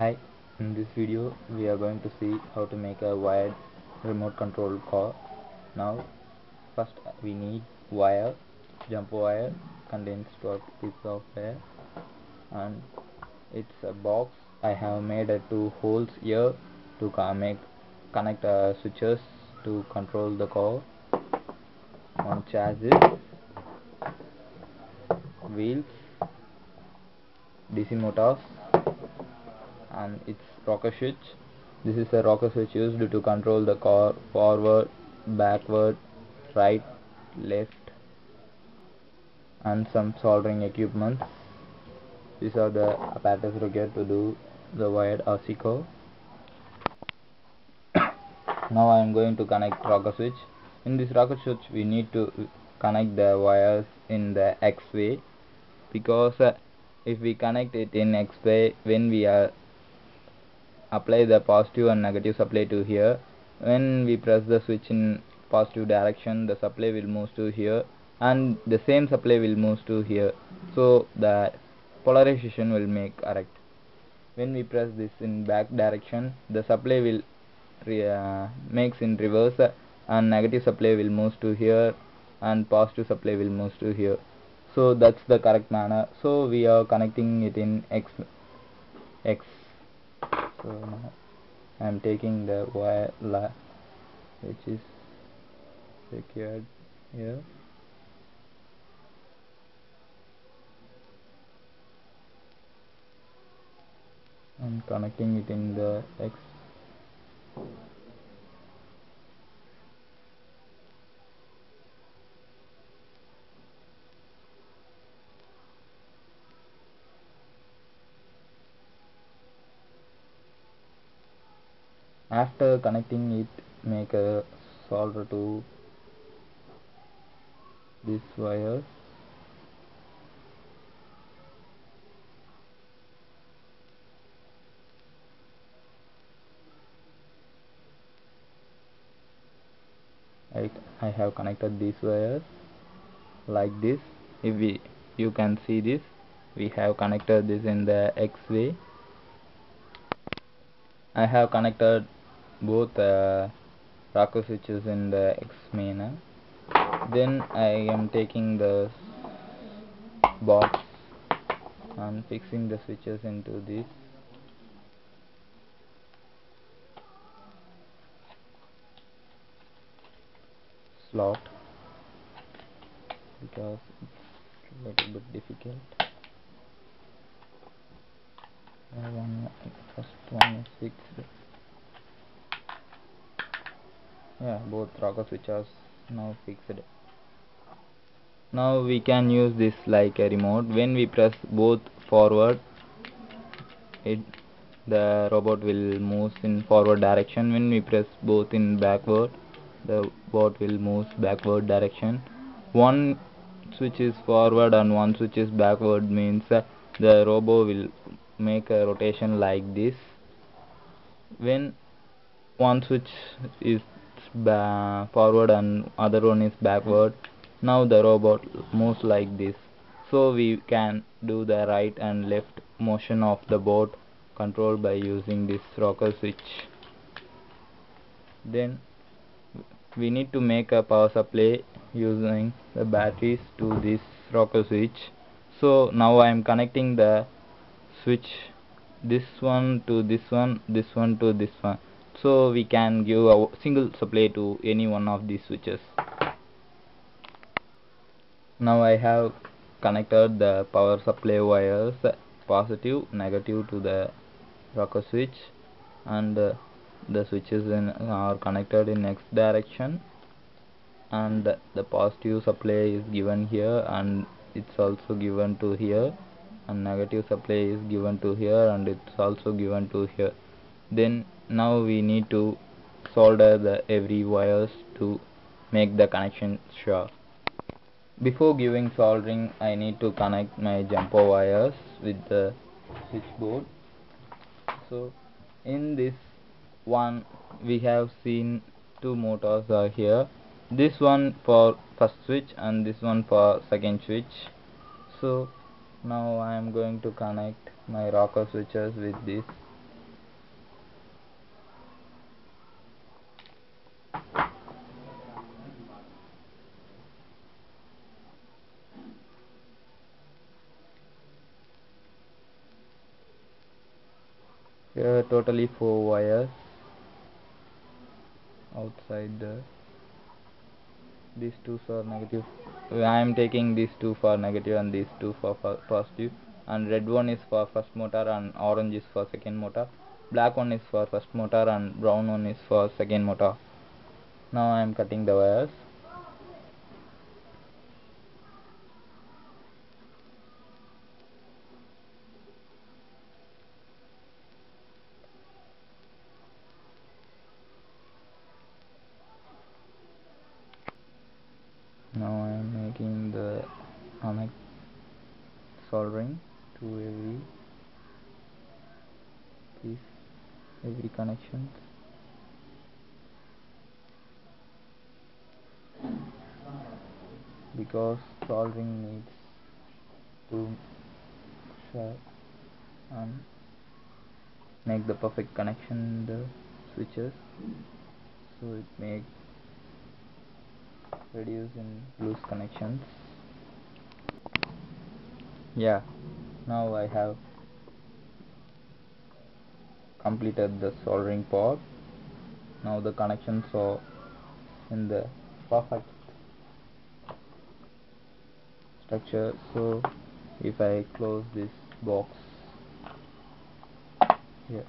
Hi, in this video we are going to see how to make a wired remote control car. Now first we need wire, jump wire contains 12 pieces of wire and it's a box. I have made two holes here to make connect uh, switches to control the car. One chassis, wheels, DC motors and its rocker switch. This is a rocker switch used to control the car forward backward right left and some soldering equipment these are the apparatus required to do the wired RC core now I am going to connect rocker switch. In this rocker switch we need to connect the wires in the X way because uh, if we connect it in X way when we are apply the positive and negative supply to here. When we press the switch in positive direction the supply will move to here and the same supply will move to here. So the polarization will make correct. When we press this in back direction the supply will uh, makes in reverse and negative supply will move to here and positive supply will move to here. So that's the correct manner. So we are connecting it in x x Um, so now I am taking the wire which is secured here. And connecting it in the X after connecting it make a solder to this wires I, I have connected these wires like this. If we you can see this. We have connected this in the X way I have connected both uh, rocker switches in the X main then I am taking the box and fixing the switches into this. Slot. Because it's a little bit difficult. One first one is fixed yeah both rocker switches. Now fixed now we can use this like a remote. When we press both forward it the robot will move in forward direction. When we press both in backward the bot will move backward direction. One switch is forward and one switch is backward means uh, the robot will make a rotation like this. When one switch is forward and other one is backward. Now the robot moves like this. So we can do the right and left motion of the boat controlled by using this rocker switch. Then we need to make a power supply using the batteries to this rocker switch. So now I am connecting the switch this one to this one this one to this one so we can give a single supply to any one of these switches. Now I have connected the power supply wires positive negative to the rocker switch and uh, the switches in, are connected in x direction. And the positive supply is given here and it's also given to here. And negative supply is given to here and it's also given to here then now we need to solder the every wires to make the connection sure. Before giving soldering I need to connect my jumper wires with the switchboard. So in this one we have seen two motors are here. This one for first switch and this one for second switch. So now I am going to connect my rocker switches with this here totally four wires outside the these two are negative. I am taking these two for negative and these two for, for positive. And red one is for first motor and orange is for second motor. Black one is for first motor and brown one is for second motor. Now I am cutting the wires now I am making the connect soldering to every piece every connection. Because solving needs to share and make the perfect connection the switches. So it makes reduce in loose connections. Yeah now I have completed the soldering part. Now the connections are in the perfect structure. So if I close this box here.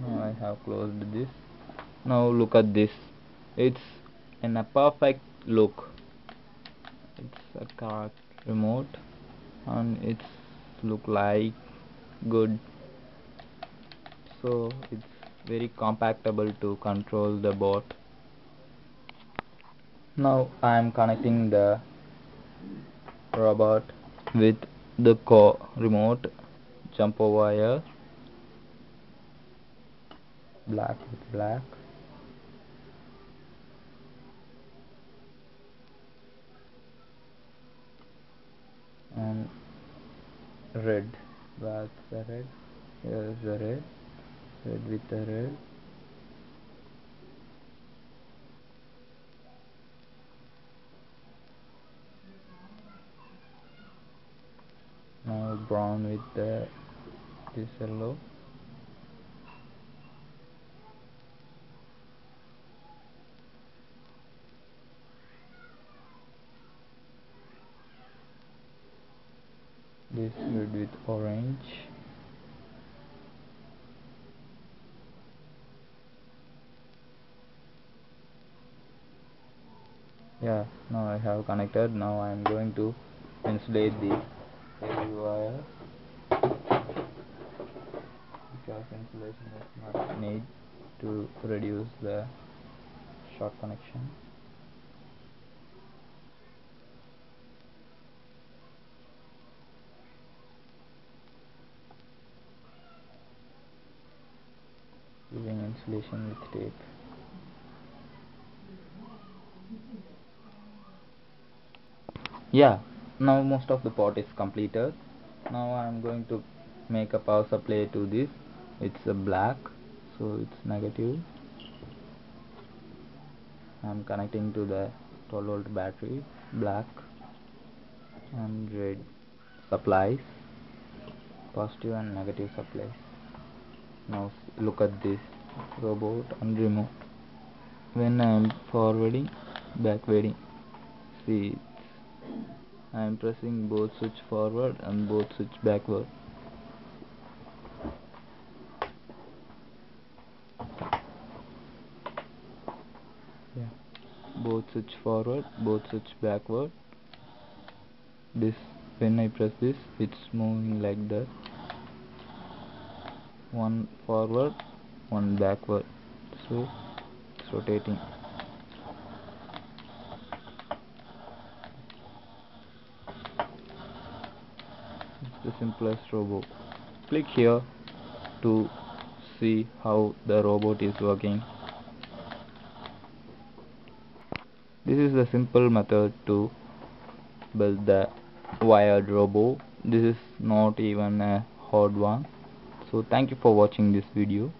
Now I have closed this. Now look at this. It's in a perfect look. It's a car remote and it's look like good. So it's very compactable to control the boat now I am connecting the robot with the core remote jumper wire black with black and red. That's the red. Here's the red. Red with the red. Now brown with the this yellow this red with orange. Yeah now I have connected. Now I am going to insulate the heavy wire because insulation is not need to reduce the short connection giving with tape yeah now most of the pot is completed. Now I am going to make a power supply to this. It's a black so it's negative. I'm connecting to the 12 volt battery black and red supplies positive and negative supplies. Now look at this robot and remote when I am forwarding backwarding. See I am pressing both switch forward and both switch backward. Yeah. Both switch forward both switch backward. This when I press this it's moving like that. One forward one backward so it's rotating. It's the simplest robot. Click here to see how the robot is working. This is the simple method to build the wired robot. This is not even a hard one. So thank you for watching this video